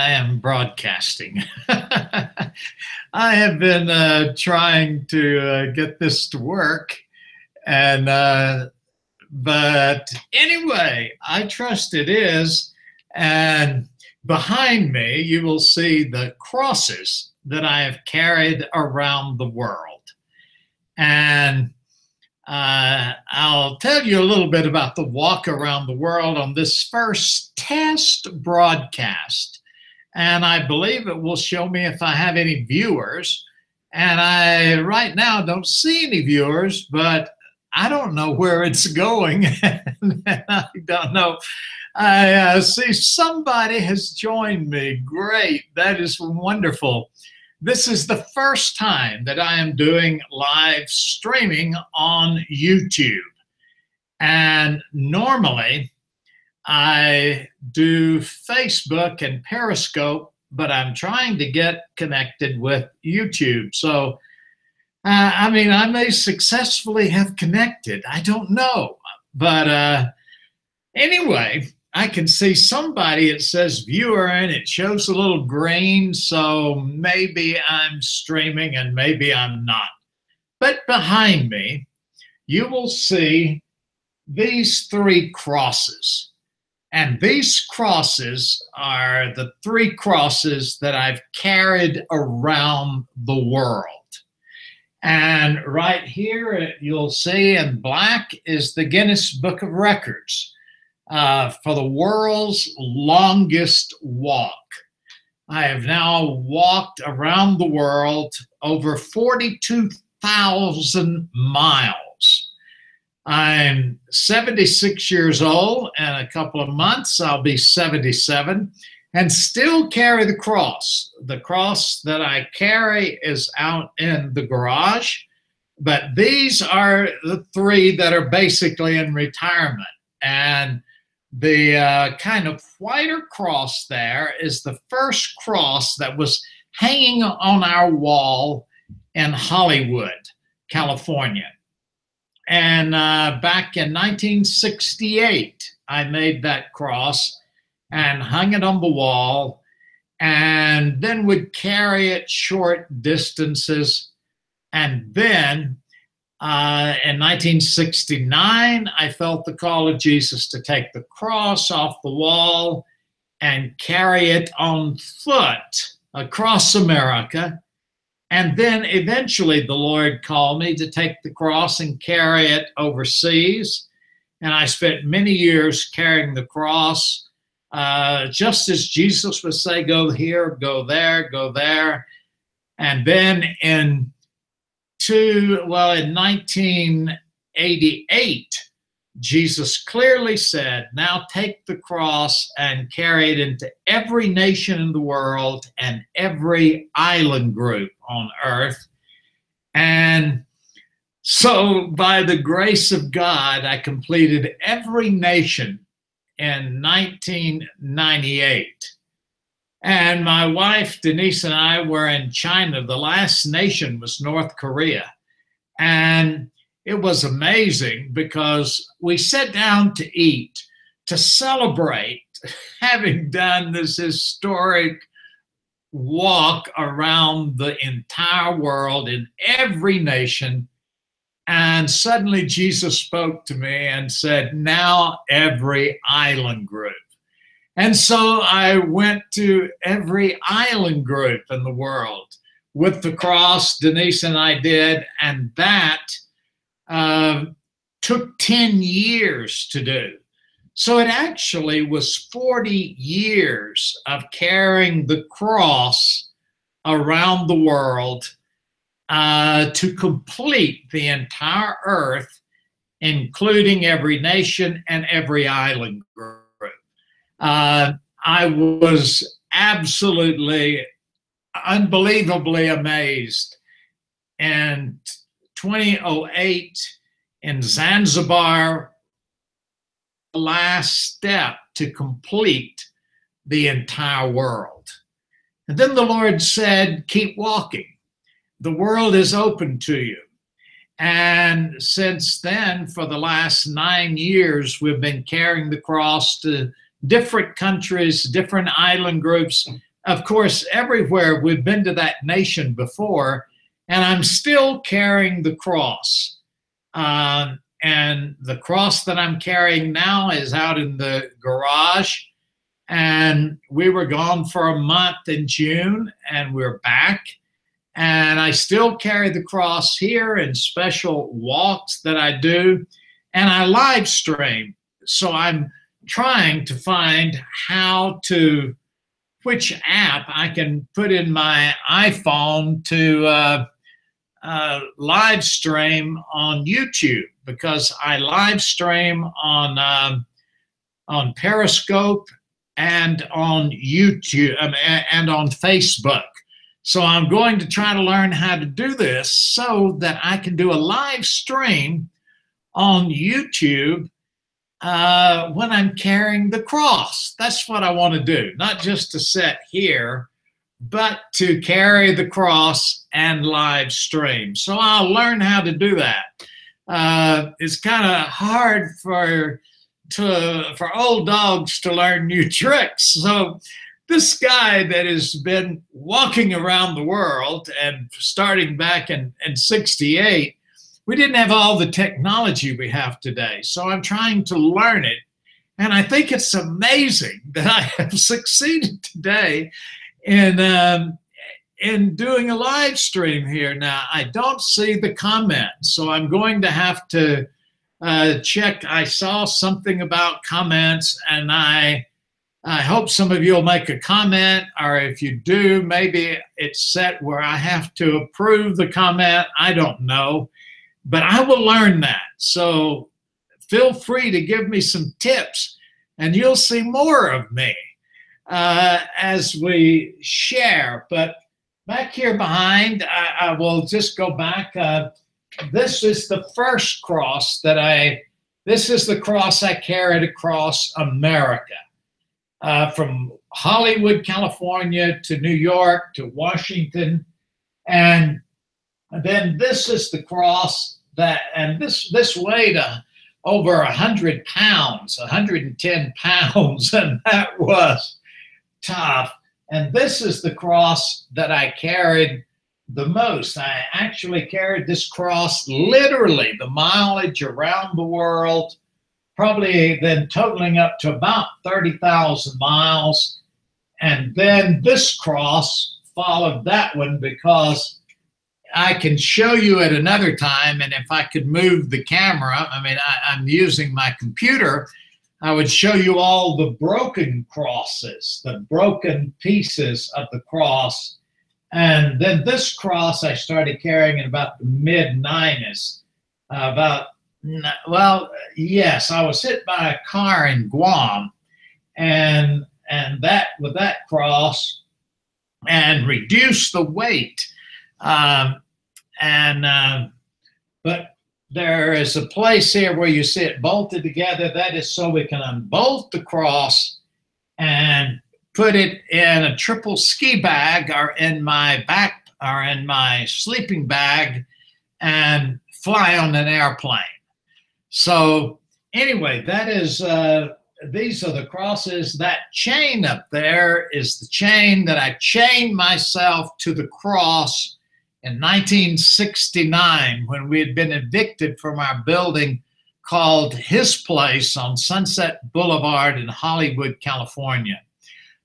I am broadcasting. I have been uh, trying to uh, get this to work, and uh, but anyway, I trust it is. And behind me, you will see the crosses that I have carried around the world, and uh, I'll tell you a little bit about the walk around the world on this first test broadcast and I believe it will show me if I have any viewers. And I right now don't see any viewers, but I don't know where it's going. I don't know. I uh, see somebody has joined me. Great. That is wonderful. This is the first time that I am doing live streaming on YouTube. And normally, I do Facebook and Periscope, but I'm trying to get connected with YouTube. So, uh, I mean, I may successfully have connected. I don't know. But uh, anyway, I can see somebody, it says viewer, and it shows a little green. So maybe I'm streaming and maybe I'm not. But behind me, you will see these three crosses. And these crosses are the three crosses that I've carried around the world. And right here, you'll see in black is the Guinness Book of Records uh, for the world's longest walk. I have now walked around the world over 42,000 miles. I'm 76 years old, and a couple of months I'll be 77 and still carry the cross. The cross that I carry is out in the garage, but these are the three that are basically in retirement. And the uh, kind of whiter cross there is the first cross that was hanging on our wall in Hollywood, California. And uh, back in 1968, I made that cross and hung it on the wall and then would carry it short distances. And then uh, in 1969, I felt the call of Jesus to take the cross off the wall and carry it on foot across America and then eventually the Lord called me to take the cross and carry it overseas. And I spent many years carrying the cross, uh, just as Jesus would say, go here, go there, go there. And then in two, well, in 1988, Jesus clearly said, Now take the cross and carry it into every nation in the world and every island group on earth. And so, by the grace of God, I completed every nation in 1998. And my wife, Denise, and I were in China. The last nation was North Korea. And it was amazing because we sat down to eat to celebrate having done this historic walk around the entire world in every nation. And suddenly Jesus spoke to me and said, Now every island group. And so I went to every island group in the world with the cross, Denise and I did, and that uh, took 10 years to do. So it actually was 40 years of carrying the cross around the world uh, to complete the entire earth, including every nation and every island group. Uh, I was absolutely, unbelievably amazed. And 2008 in Zanzibar, last step to complete the entire world. And then the Lord said, Keep walking. The world is open to you. And since then, for the last nine years, we've been carrying the cross to different countries, different island groups, of course, everywhere we've been to that nation before, and I'm still carrying the cross. Um, and the cross that I'm carrying now is out in the garage. And we were gone for a month in June, and we're back. And I still carry the cross here in special walks that I do, and I live stream. So I'm trying to find how to, which app I can put in my iPhone to uh, uh, live stream on YouTube because I live stream on um, on Periscope and on YouTube um, and on Facebook. So I'm going to try to learn how to do this so that I can do a live stream on YouTube uh, when I'm carrying the cross. That's what I want to do, not just to sit here, but to carry the cross and live stream. So I'll learn how to do that. Uh, it's kind of hard for to for old dogs to learn new tricks. So this guy that has been walking around the world and starting back in, in 68, we didn't have all the technology we have today. So I'm trying to learn it. And I think it's amazing that I have succeeded today in um, in doing a live stream here now. I don't see the comments, so I'm going to have to uh, check. I saw something about comments, and I I hope some of you will make a comment, or if you do, maybe it's set where I have to approve the comment. I don't know, but I will learn that. So feel free to give me some tips, and you'll see more of me uh, as we share. But back here behind, I, I will just go back. Uh, this is the first cross that I, this is the cross I carried across America. Uh, from Hollywood, California to New York to Washington. And then this is the cross that, and this, this weighed a, over 100 pounds, 110 pounds, and that was tough. And this is the cross that I carried the most. I actually carried this cross literally the mileage around the world, probably then totaling up to about 30,000 miles. And then this cross followed that one because I can show you at another time. And if I could move the camera, I mean, I, am using my computer I would show you all the broken crosses, the broken pieces of the cross. And then this cross I started carrying in about the mid 90s. Uh, about, well, yes, I was hit by a car in Guam. And, and that, with that cross, and reduce the weight. Um, and, uh, but there is a place here where you see it bolted together. That is so we can unbolt the cross and put it in a triple ski bag or in my back or in my sleeping bag and fly on an airplane. So anyway, that is uh, these are the crosses. That chain up there is the chain that I chained myself to the cross in 1969 when we had been evicted from our building called His Place on Sunset Boulevard in Hollywood, California.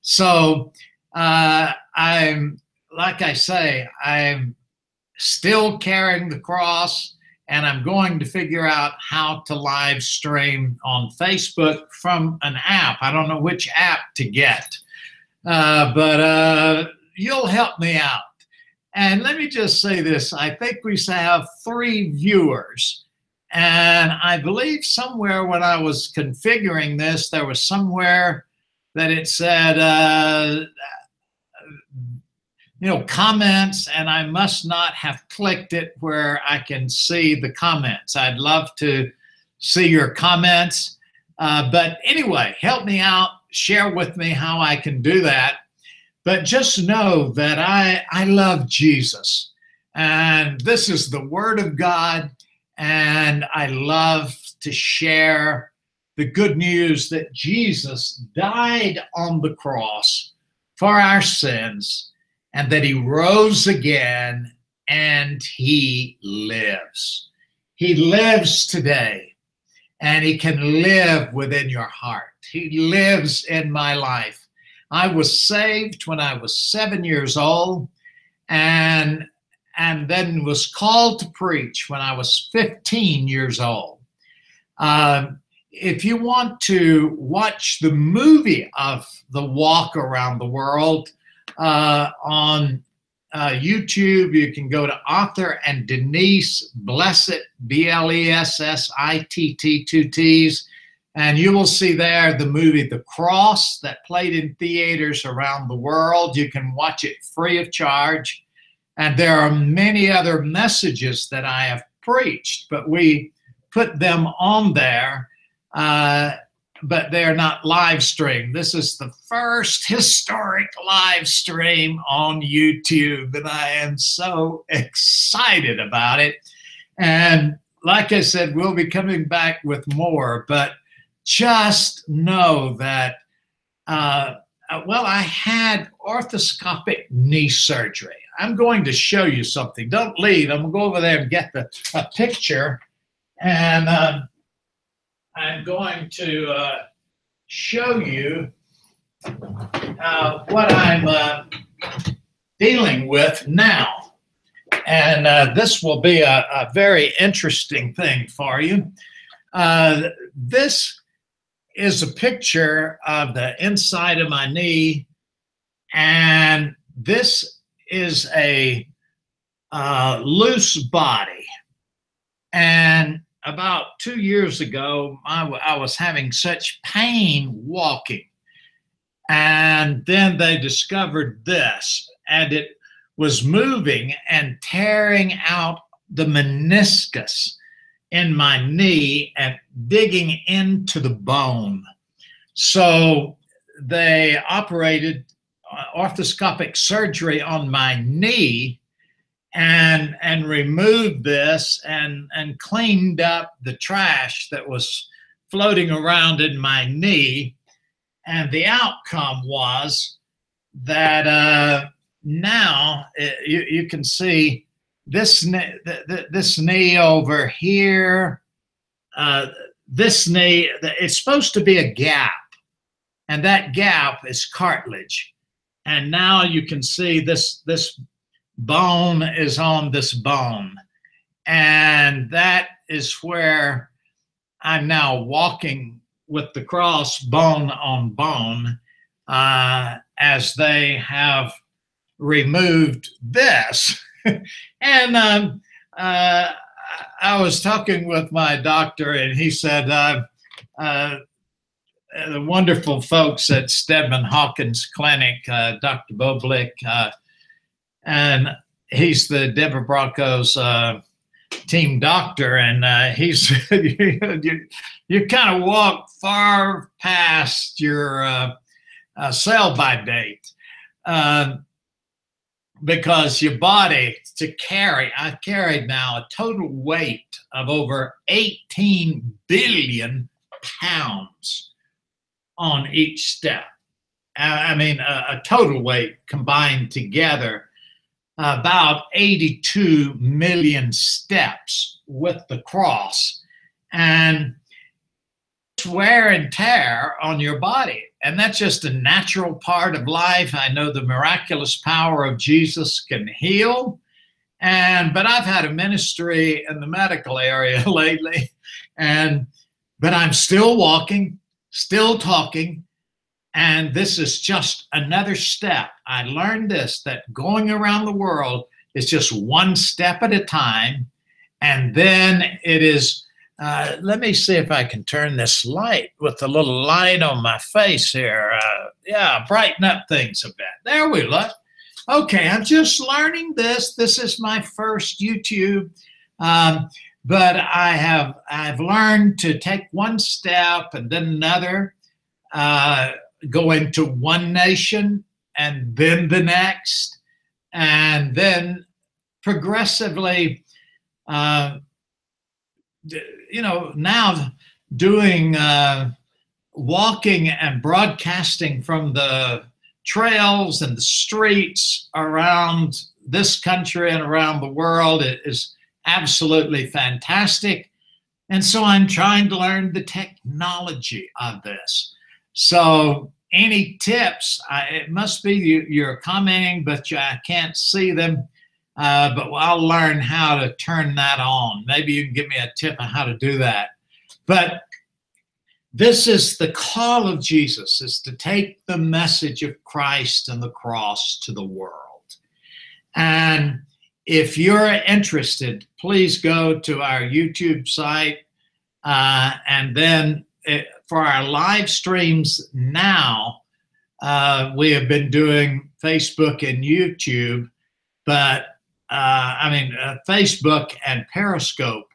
So uh, I'm, like I say, I'm still carrying the cross and I'm going to figure out how to live stream on Facebook from an app. I don't know which app to get, uh, but uh, you'll help me out. And let me just say this I think we have three viewers. And I believe somewhere when I was configuring this, there was somewhere that it said, uh, you know, comments, and I must not have clicked it where I can see the comments. I'd love to see your comments. Uh, but anyway, help me out, share with me how I can do that. But just know that I, I love Jesus. And this is the Word of God. And I love to share the good news that Jesus died on the cross for our sins and that he rose again and he lives. He lives today and he can live within your heart. He lives in my life. I was saved when I was seven years old and and then was called to preach when I was 15 years old. Um, if you want to watch the movie of the walk around the world uh, on uh, YouTube, you can go to Arthur and Denise Blessitt, B L E S S I T T, two T's, and you will see there the movie The Cross that played in theaters around the world. You can watch it free of charge. And there are many other messages that I have preached, but we put them on there uh, but they're not live streamed. This is the first historic live stream on YouTube, and I am so excited about it. And like I said, we'll be coming back with more, but just know that, uh, well, I had arthroscopic knee surgery. I'm going to show you something. Don't leave. I'm going to go over there and get the, a picture. And uh, I'm going to uh, show you uh, what I'm uh, dealing with now. And uh, this will be a, a, very interesting thing for you. Uh, this is a picture of the inside of my knee, and this is a uh, loose body. And about two years ago, I, I was having such pain walking. And then they discovered this, and it was moving and tearing out the meniscus in my knee and digging into the bone. So they operated uh, arthroscopic surgery on my knee and and removed this and and cleaned up the trash that was floating around in my knee and the outcome was that uh, now it, uh, you, you can see this knee, this knee over here uh, this knee it's supposed to be a gap and that gap is cartilage and now you can see this this bone is on this bone. And that is where I'm now walking with the cross bone on bone uh, as they have removed this. and um, uh, I was talking with my doctor, and he said, uh, uh the wonderful folks at Steadman Hawkins Clinic, uh, Dr. Boblick, uh, and he's the Denver Broncos uh, team doctor, and he's you, you, you kind of walk far past your uh, uh sell by date um, because your body to carry. I carried now a total weight of over 18 billion pounds on each step. I mean, a, a total weight combined together about 82 million steps with the cross and wear and tear on your body. And that's just a natural part of life. I know the miraculous power of Jesus can heal. And but I've had a ministry in the medical area lately, and but I'm still walking, still talking, and this is just another step. I learned this that going around the world is just one step at a time. And then it is, uh, let me see if I can turn this light with the little light on my face here. Uh, yeah, brighten up things a bit. There we look. Okay, I'm just learning this. This is my first YouTube. Um, but I have I've learned to take one step and then another. Uh, go into one nation and then the next, and then progressively, uh, you know, now doing uh, walking and broadcasting from the trails and the streets around this country and around the world is absolutely fantastic. And so I'm trying to learn the technology of this. So any tips? I, it must be you, are commenting, but you, I can't see them. Uh, but I'll learn how to turn that on. Maybe you can give me a tip on how to do that. But this is the call of Jesus is to take the message of Christ and the cross to the world. And if you're interested, please go to our YouTube site. Uh, and then it, for our live streams now, uh, we have been doing Facebook and YouTube, but uh, I mean, uh, Facebook and Periscope.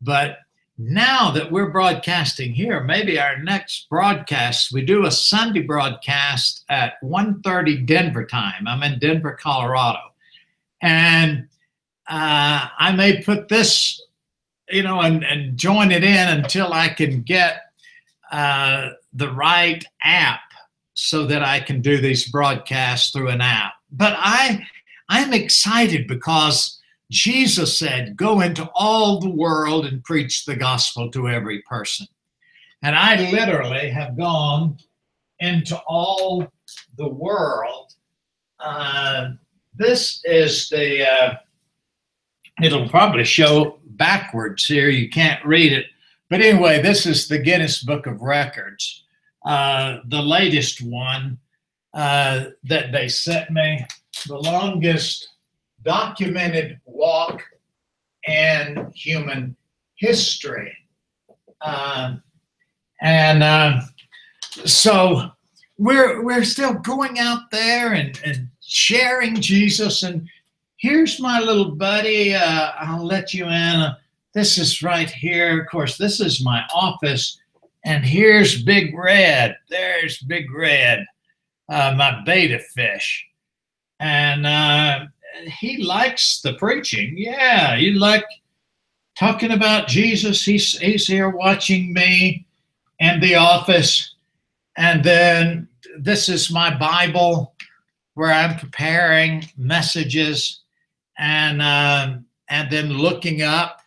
But now that we're broadcasting here, maybe our next broadcast, we do a Sunday broadcast at 1.30 Denver time. I'm in Denver, Colorado. And uh, I may put this, you know, and, and join it in until I can get uh, the right app so that I can do these broadcasts through an app. But I, I'm excited because Jesus said, Go into all the world and preach the gospel to every person. And I literally have gone into all the world. Uh, this is the, uh, it'll probably show backwards here. You can't read it. But anyway, this is the Guinness Book of Records, uh, the latest one uh, that they sent me, the longest documented walk in human history. Uh, and uh, so we're, we're still going out there and, and sharing Jesus. And here's my little buddy. Uh, I'll let you in this is right here. Of course, this is my office. And here's Big Red. There's Big Red, uh, my betta fish. And uh, he likes the preaching. Yeah, he like talking about Jesus. He's, he's here watching me and the office. And then this is my Bible where I'm preparing messages and, uh, and then looking up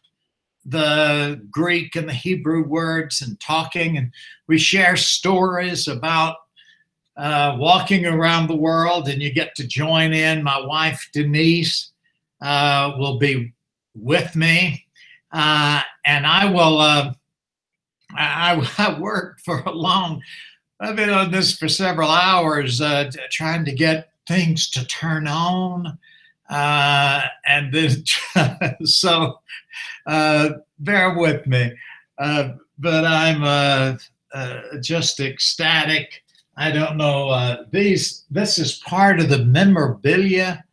the Greek and the Hebrew words and talking, and we share stories about uh, walking around the world, and you get to join in. My wife Denise uh, will be with me, uh, and I will. Uh, I, I worked for a long. I've been on this for several hours, uh, trying to get things to turn on. Uh, and then, so bear with me. But I'm just ecstatic. I don't know. Uh, these this is part of the memorabilia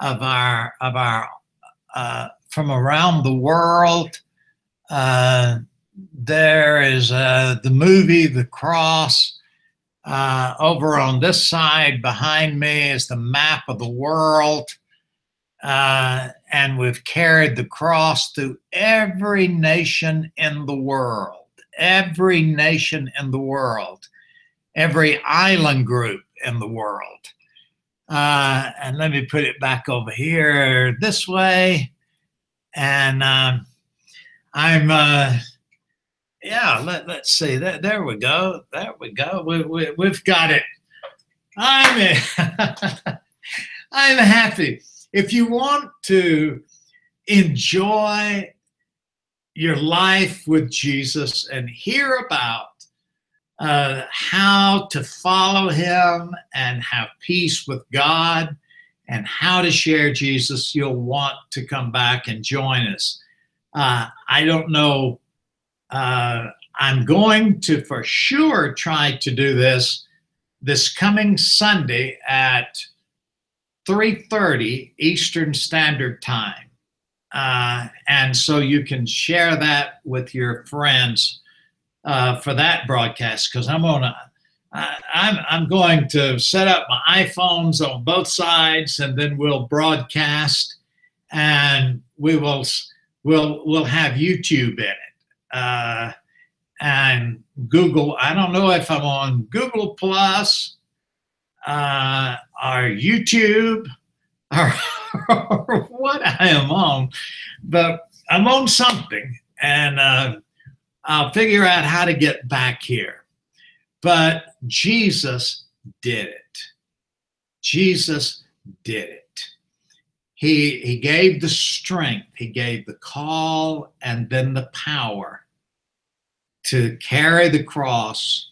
of our of our from around the world. there is the movie The Cross. over on this side behind me is the map of the world. Uh, and we've carried the cross through every nation in the world, every nation in the world, every island group in the world. Uh, and let me put it back over here this way. And um, I'm, uh, yeah, let, let's see. That, there we go. There we go. We, we, we've got it. I'm, I'm happy if you want to enjoy your life with Jesus and hear about uh, how to follow him and have peace with God and how to share Jesus, you'll want to come back and join us. Uh, I don't know. Uh, I'm going to for sure try to do this this coming Sunday at 3.30 Eastern Standard Time. Uh, and so you can share that with your friends uh, for that broadcast because I'm gonna I'm I'm going to set up my iPhones on both sides and then we'll broadcast and we will we'll we'll have YouTube in it uh, and Google. I don't know if I'm on Google Plus uh, or YouTube or, or, what I am on, but I'm on something and uh, I'll figure out how to get back here. But Jesus did it. Jesus did it. He, he gave the strength, he gave the call, and then the power to carry the cross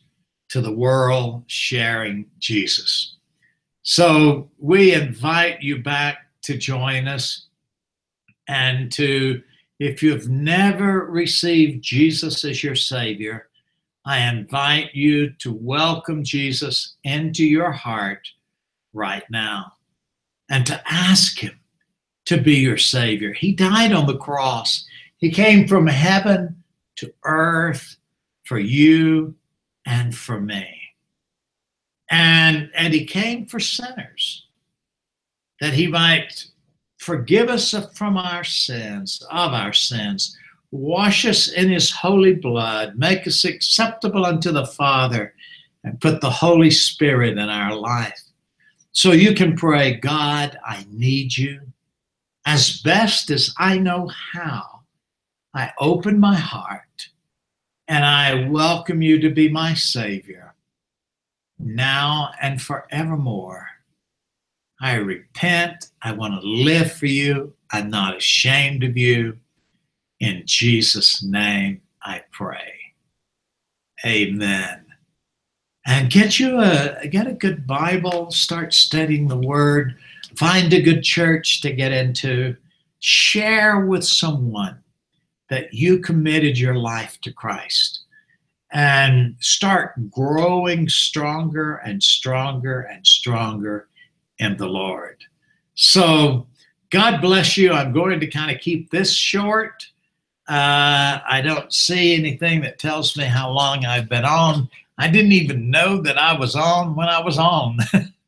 to the world sharing Jesus. So we invite you back to join us and to, if you've never received Jesus as your Savior, I invite you to welcome Jesus into your heart right now and to ask Him to be your Savior. He died on the cross, He came from heaven to earth for you and for me. And, and He came for sinners that He might forgive us from our sins, of our sins, wash us in His holy blood, make us acceptable unto the Father, and put the Holy Spirit in our life so you can pray, God, I need you. As best as I know how, I open my heart and I welcome you to be my Savior now and forevermore. I repent. I want to live for you. I'm not ashamed of you. In Jesus' name I pray. Amen and get you a get a good bible start studying the word find a good church to get into share with someone that you committed your life to christ and start growing stronger and stronger and stronger in the lord so god bless you i'm going to kind of keep this short uh, i don't see anything that tells me how long i've been on I didn't even know that I was on when I was on.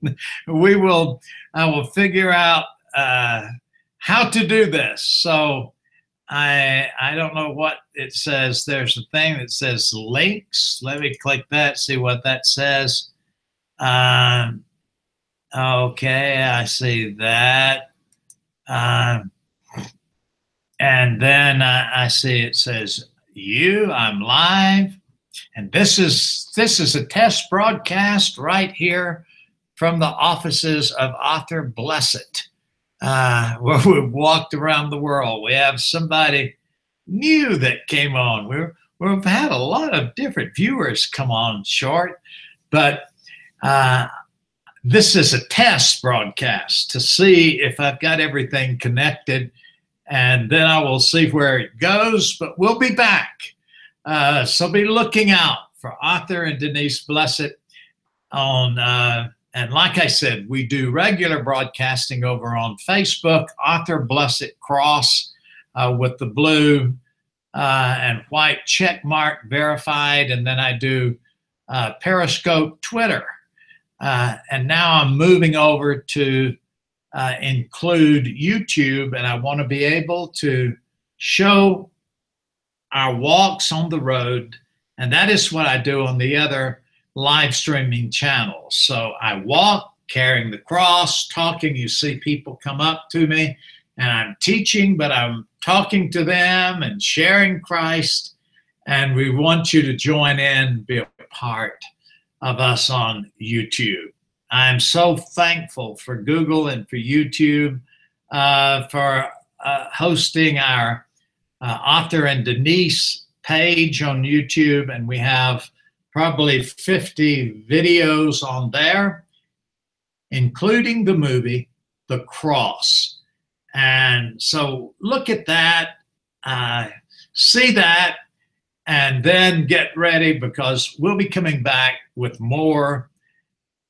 we will, I will figure out uh, how to do this. So I, I don't know what it says. There's a thing that says links. Let me click that, see what that says. Um, okay, I see that. Um, and then I, I see it says you, I'm live. And this is this is a test broadcast right here from the offices of Arthur Blessitt, uh, where we've walked around the world. We have somebody new that came on. We're, we've had a lot of different viewers come on short, but uh, this is a test broadcast to see if I've got everything connected, and then I will see where it goes. But we'll be back. Uh, so be looking out for Arthur and Denise Blessitt on, uh, and like I said, we do regular broadcasting over on Facebook, Arthur Blessitt Cross uh, with the blue uh, and white check mark verified. And then I do uh, Periscope Twitter. Uh, and now I'm moving over to include YouTube, and I want to be able to show our walks on the road. And that is what I do on the other live streaming channels. So I walk carrying the cross, talking. You see people come up to me and I'm teaching, but I'm talking to them and sharing Christ. And we want you to join in, be a part of us on YouTube. I'm so thankful for Google and for YouTube uh, for uh, hosting our uh, Arthur and Denise page on YouTube, and we have probably 50 videos on there, including the movie The Cross. And so look at that, see that, and then get ready because we'll be coming back with more.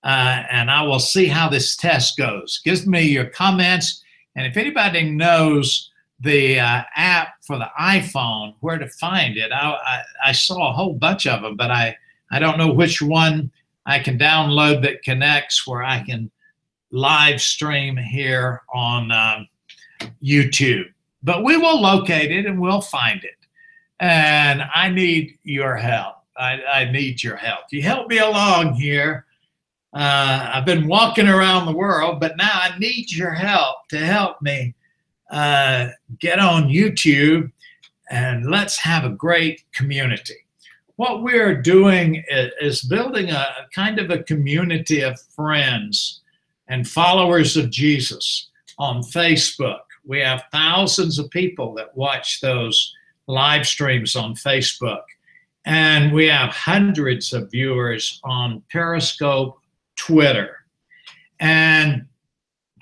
Uh, and I will see how this test goes. Give me your comments. And if anybody knows the uh, app for the iPhone, where to find it. I, I, I, saw a whole bunch of them, but I, I don't know which one I can download that connects where I can live stream here on um, YouTube. But we will locate it and we'll find it. And I need your help. I, I need your help. You help me along here. Uh, I've been walking around the world, but now I need your help to help me uh, get on YouTube and let's have a great community. What we're doing is building a kind of a community of friends and followers of Jesus on Facebook. We have thousands of people that watch those live streams on Facebook. And we have hundreds of viewers on Periscope, Twitter. And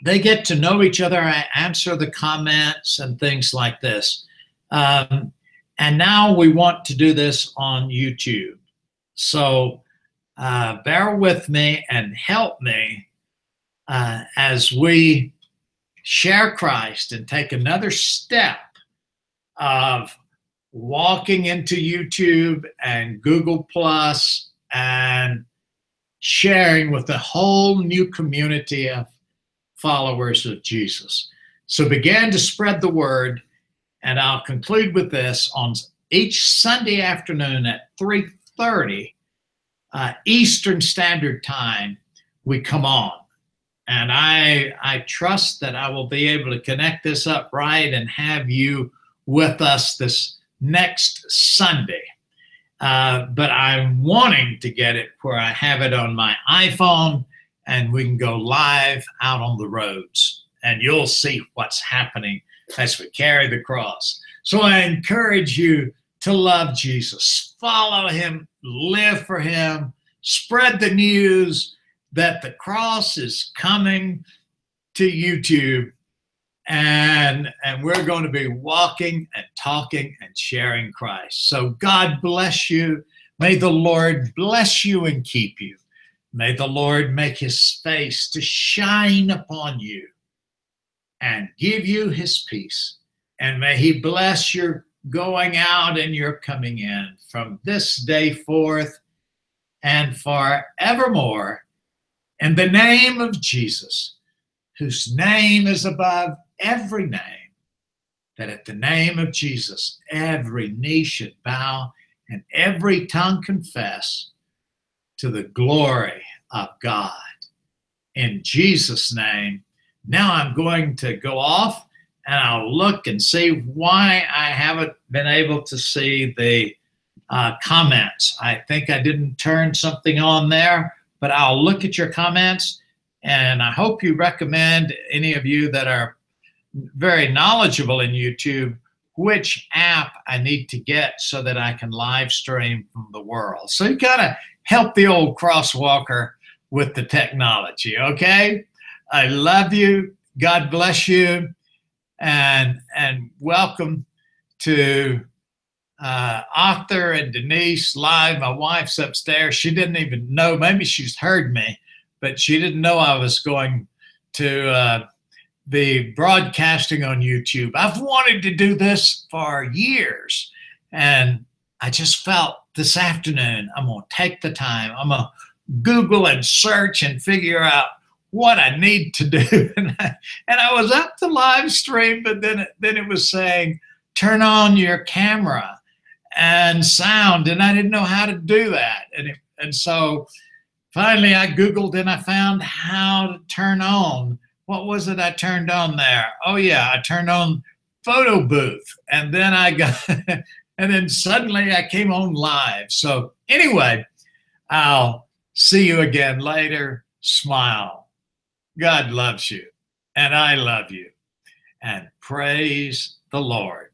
they get to know each other, I answer the comments and things like this. Um, and now we want to do this on YouTube. So uh, bear with me and help me uh, as we share Christ and take another step of walking into YouTube and Google Plus and sharing with a whole new community of followers of Jesus. So began to spread the word, and I'll conclude with this on each Sunday afternoon at 3:30 uh, Eastern Standard Time. We come on, and I I trust that I will be able to connect this up right and have you with us this next Sunday. Uh, but I'm wanting to get it where I have it on my iPhone and we can go live out on the roads. And you'll see what's happening as we carry the cross. So I encourage you to love Jesus, follow him, live for him, spread the news that the cross is coming to YouTube and and we're going to be walking and talking and sharing Christ. So God bless you. May the Lord bless you and keep you. May the Lord make his face to shine upon you and give you his peace. And may he bless your going out and your coming in from this day forth and forevermore. In the name of Jesus, whose name is above every name, that at the name of Jesus, every knee should bow and every tongue confess to the glory of God. In Jesus' name. Now I'm going to go off and I'll look and see why I haven't been able to see the uh, comments. I think I didn't turn something on there, but I'll look at your comments and I hope you recommend any of you that are very knowledgeable in YouTube which app I need to get so that I can live stream from the world. So you gotta help the old crosswalker with the technology, okay? I love you. God bless you. And, and welcome to uh, Arthur and Denise live. My wife's upstairs. She didn't even know, maybe she's heard me, but she didn't know I was going to uh, be broadcasting on YouTube. I've wanted to do this for years. And I just felt this afternoon, I'm going to take the time. I'm going to Google and search and figure out what I need to do. and, I, and I was up the live stream, but then, then it was saying, turn on your camera and sound. And I didn't know how to do that. And, it, and so finally I Googled and I found how to turn on what was it I turned on there? Oh yeah, I turned on photo booth, and then I got, and then suddenly I came on live. So anyway, I'll see you again later. Smile. God loves you, and I love you, and praise the Lord.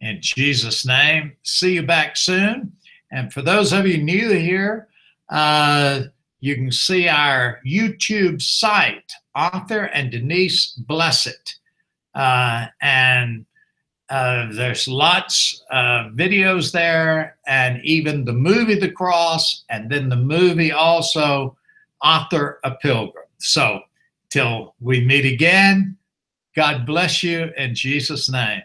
In Jesus' name, see you back soon. And for those of you new here, uh, you can see our YouTube site, Arthur and Denise Blessitt. Uh, and uh, there's lots of videos there, and even the movie The Cross, and then the movie also, Arthur a Pilgrim. So, till we meet again, God bless you in Jesus' name.